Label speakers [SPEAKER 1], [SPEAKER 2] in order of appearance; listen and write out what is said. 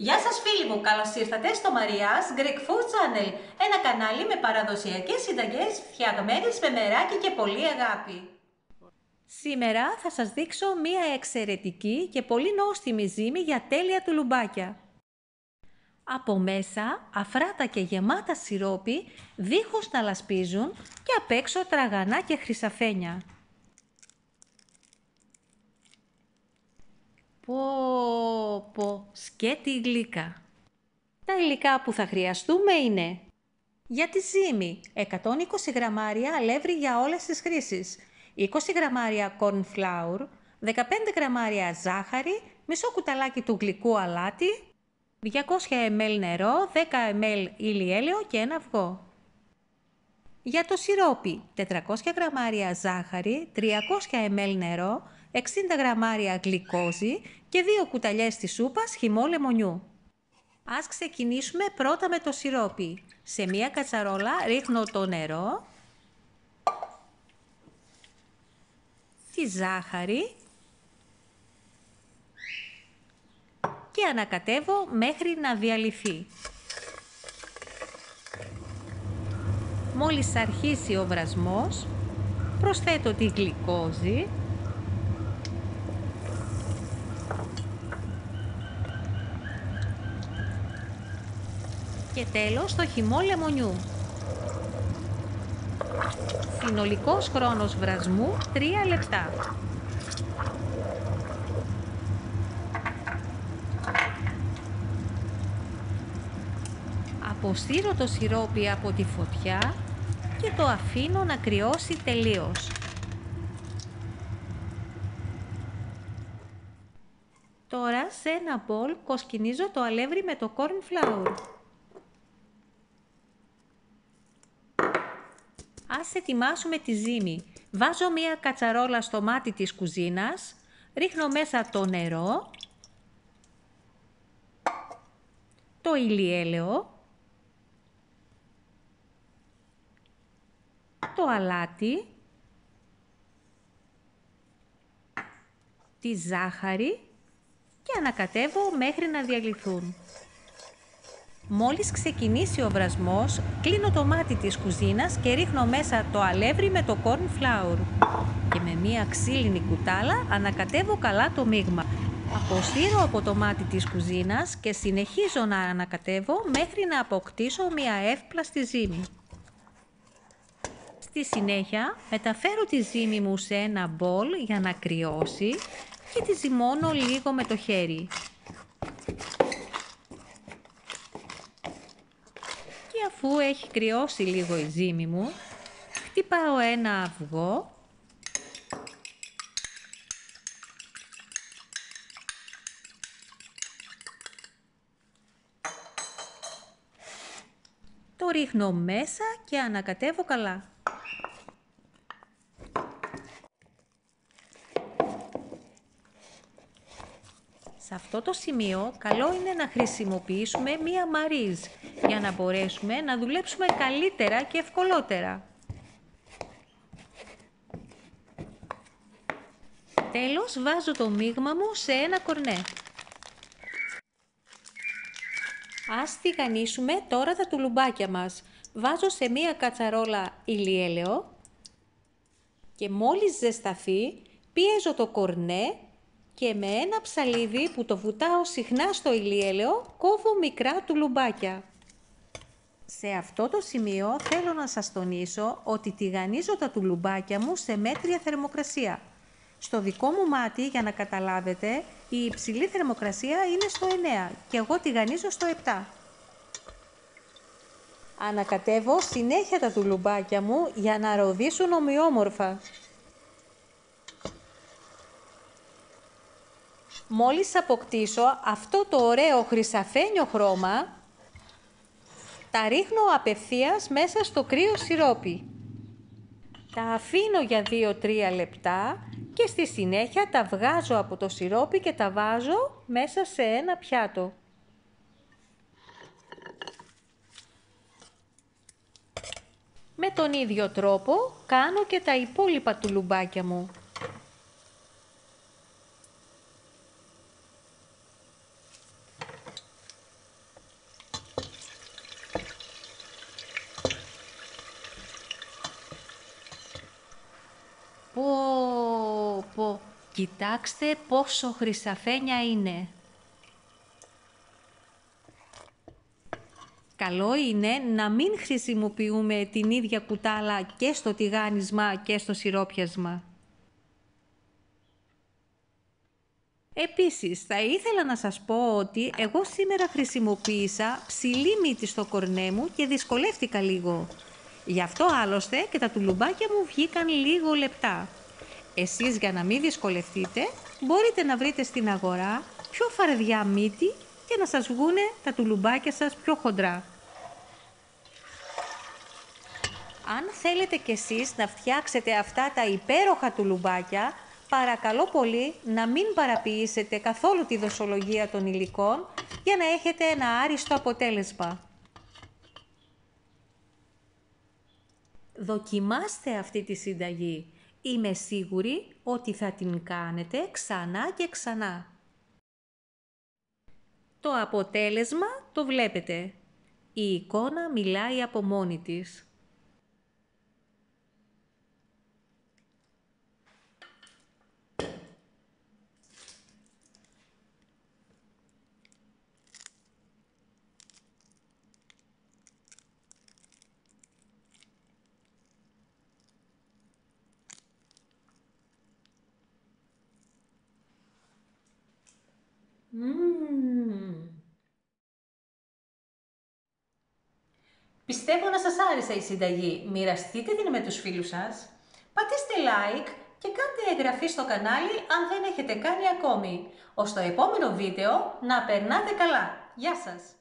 [SPEAKER 1] Γεια σας φίλοι μου, καλώς ήρθατε στο Maria's Greek Food Channel, ένα κανάλι με παραδοσιακές συνταγές φτιαγμένες με μεράκι και πολύ αγάπη. Σήμερα θα σας δείξω μία εξαιρετική και πολύ νόστιμη ζύμη για τέλεια του λουμπάκια. Από μέσα αφράτα και γεμάτα σιρόπι, δίχως να λασπίζουν και απ' έξω τραγανά και χρυσαφένια. Πω, πω, σκέτη γλύκα. Τα υλικά που θα χρειαστούμε είναι για τη ζύμη 120 γραμμάρια αλεύρι για όλες τις χρήσεις, 20 γραμμάρια corn flour, 15 γραμμάρια ζάχαρη, μισό κουταλάκι του γλυκού αλάτι, 200 ml νερό, 10 ml ηλιέλαιο και ένα αυγό. Για το σιρόπι 400 γραμμάρια ζάχαρη, 300 ml νερό, 60 γραμμάρια γλυκόζη και 2 κουταλιές της σούπας χυμό λεμονιού. Ας ξεκινήσουμε πρώτα με το σιρόπι. Σε μία κατσαρόλα ρίχνω το νερό, τη ζάχαρη και ανακατεύω μέχρι να διαλυθεί. Μόλις αρχίσει ο βρασμός, προσθέτω τη γλυκόζη και τέλος το χυμό λεμονιού. Συνολικός χρόνος βρασμού 3 λεπτά. Αποσύρω το σιρόπι από τη φωτιά και το αφήνω να κρυώσει τελείως. Τώρα σε ένα μπολ κοσκινίζω το αλεύρι με το corn flour. Ας ετοιμάσουμε τη ζύμη. Βάζω μία κατσαρόλα στο μάτι της κουζίνας, ρίχνω μέσα το νερό, το ηλιέλαιο, το αλάτι, τη ζάχαρη και ανακατεύω μέχρι να διαλυθούν. Μόλις ξεκινήσει ο βρασμός, κλείνω το μάτι της κουζίνας και ρίχνω μέσα το αλεύρι με το corn flour. Και με μία ξύλινη κουτάλα ανακατεύω καλά το μείγμα. Αποσύρω από το μάτι της κουζίνας και συνεχίζω να ανακατεύω μέχρι να αποκτήσω μία εύπλαστη ζύμη. Στη συνέχεια μεταφέρω τη ζύμη μου σε ένα μπολ για να κρυώσει και τη ζυμώνω λίγο με το χέρι. Αφού έχει κρυώσει λίγο η ζύμη μου, χτυπάω ένα αυγό Το ρίχνω μέσα και ανακατεύω καλά. Σε αυτό το σημείο καλό είναι να χρησιμοποιήσουμε μία μαρίζ για να μπορέσουμε να δουλέψουμε καλύτερα και ευκολότερα. Τέλος βάζω το μείγμα μου σε ένα κορνέ. Ας τηγανίσουμε τώρα τα τουλουμπάκια μας. Βάζω σε μία κατσαρόλα ηλιέλαιο και μόλις ζεσταθεί πιέζω το κορνέ και με ένα ψαλίδι που το βουτάω συχνά στο ηλιέλαιο κόβω μικρά τουλουμπάκια. Σε αυτό το σημείο θέλω να σας τονίσω ότι τηγανίζω τα τουλουμπάκια μου σε μέτρια θερμοκρασία. Στο δικό μου μάτι, για να καταλάβετε, η υψηλή θερμοκρασία είναι στο 9 και εγώ τηγανίζω στο 7. Ανακατεύω συνέχεια τα τουλουμπάκια μου για να ροδίσουν ομοιόμορφα. Μόλις αποκτήσω αυτό το ωραίο χρυσαφένιο χρώμα, τα ρίχνω απευθείας μέσα στο κρύο σιρόπι. Τα αφήνω για 2-3 λεπτά και στη συνέχεια τα βγάζω από το σιρόπι και τα βάζω μέσα σε ένα πιάτο. Με τον ίδιο τρόπο κάνω και τα υπόλοιπα του λουμπάκια μου. Κοιτάξτε πόσο χρυσαφένια είναι. Καλό είναι να μην χρησιμοποιούμε την ίδια κουτάλα και στο τηγάνισμα και στο σιρόπιασμα. Επίσης, θα ήθελα να σας πω ότι εγώ σήμερα χρησιμοποίησα ψηλή μύτη στο κορνέ μου και δυσκολεύτηκα λίγο. Γι' αυτό άλλωστε και τα τουλουμπάκια μου βγήκαν λίγο λεπτά. Εσείς για να μην δυσκολευτείτε, μπορείτε να βρείτε στην αγορά πιο φαρδιά μύτη και να σας βγούνε τα τουλουμπάκια σας πιο χοντρά. Αν θέλετε κι εσείς να φτιάξετε αυτά τα υπέροχα τουλουμπάκια, παρακαλώ πολύ να μην παραποιήσετε καθόλου τη δοσολογία των υλικών για να έχετε ένα άριστο αποτέλεσμα. Δοκιμάστε αυτή τη συνταγή. Είμαι σίγουρη ότι θα την κάνετε ξανά και ξανά. Το αποτέλεσμα το βλέπετε. Η εικόνα μιλάει από μόνη της. Πιστεύω να σας άρεσε η συνταγή. Μοιραστείτε την με τους φίλους σας. Πατήστε like και κάντε εγγραφή στο κανάλι αν δεν έχετε κάνει ακόμη. Ως το επόμενο βίντεο να περνάτε καλά. Γεια σας!